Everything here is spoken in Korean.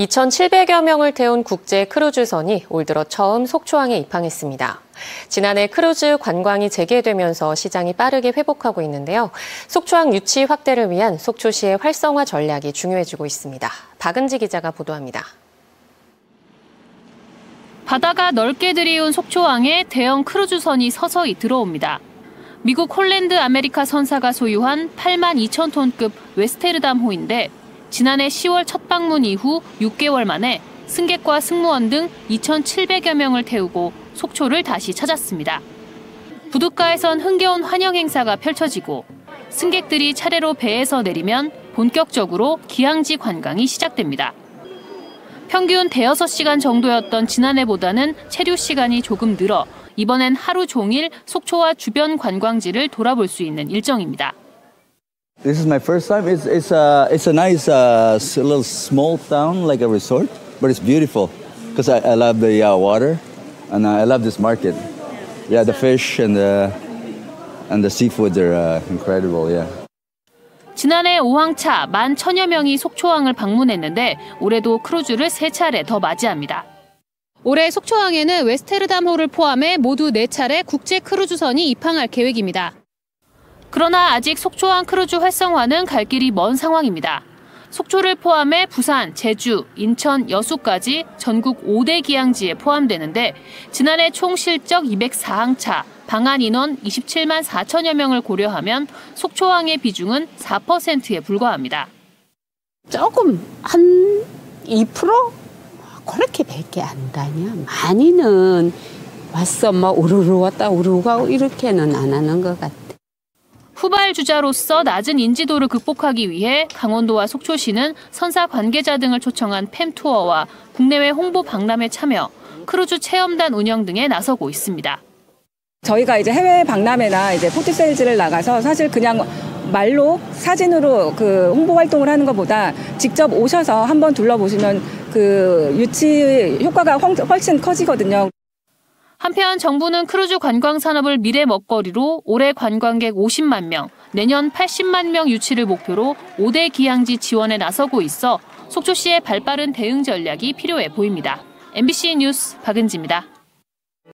2,700여 명을 태운 국제 크루즈선이 올 들어 처음 속초항에 입항했습니다. 지난해 크루즈 관광이 재개되면서 시장이 빠르게 회복하고 있는데요. 속초항 유치 확대를 위한 속초시의 활성화 전략이 중요해지고 있습니다. 박은지 기자가 보도합니다. 바다가 넓게 드리운 속초항에 대형 크루즈선이 서서히 들어옵니다. 미국 홀랜드 아메리카 선사가 소유한 8만 2천 톤급 웨스테르담호인데 지난해 10월 첫 방문 이후 6개월 만에 승객과 승무원 등 2,700여 명을 태우고 속초를 다시 찾았습니다. 부둣가에선 흥겨운 환영 행사가 펼쳐지고 승객들이 차례로 배에서 내리면 본격적으로 기항지 관광이 시작됩니다. 평균 대여섯 시간 정도였던 지난해보다는 체류 시간이 조금 늘어 이번엔 하루 종일 속초와 주변 관광지를 돌아볼 수 있는 일정입니다. This is my first time. It's it's a it's a nice uh, little small town like a resort, but it's beautiful because I, I love the uh, water and I love this market. Yeah, the fish and the and the seafoods are uh, incredible. Yeah. 지난해 5항차 만 천여 명이 속초항을 방문했는데 올해도 크루즈를 세 차례 더 맞이합니다. 올해 속초항에는 웨스테르담호를 포함해 모두 4차례 국제 크루즈선이 입항할 계획입니다. 그러나 아직 속초항 크루즈 활성화는 갈 길이 먼 상황입니다. 속초를 포함해 부산, 제주, 인천, 여수까지 전국 5대 기항지에 포함되는데 지난해 총 실적 204항차, 방한 인원 27만 4천여 명을 고려하면 속초항의 비중은 4%에 불과합니다. 조금 한 2%? 그렇게 밖에 안 다녀. 많이는 왔어, 막 우르르 왔다 우르르 가고 이렇게는 안 하는 것 같아. 후발 주자로서 낮은 인지도를 극복하기 위해 강원도와 속초시는 선사 관계자 등을 초청한 팸 투어와 국내외 홍보 박람회 참여, 크루즈 체험단 운영 등에 나서고 있습니다. 저희가 이제 해외 박람회나 이제 port sales를 나가서 사실 그냥 말로 사진으로 그 홍보 활동을 하는 것보다 직접 오셔서 한번 둘러보시면 그 유치 효과가 훨씬 커지거든요. 한편 정부는 크루즈 관광 산업을 미래 먹거리로 올해 관광객 50만 명, 내년 80만 명 유치를 목표로 5대 기항지 지원에 나서고 있어 속초시의 발빠른 대응 전략이 필요해 보입니다. MBC 뉴스 박은지입니다.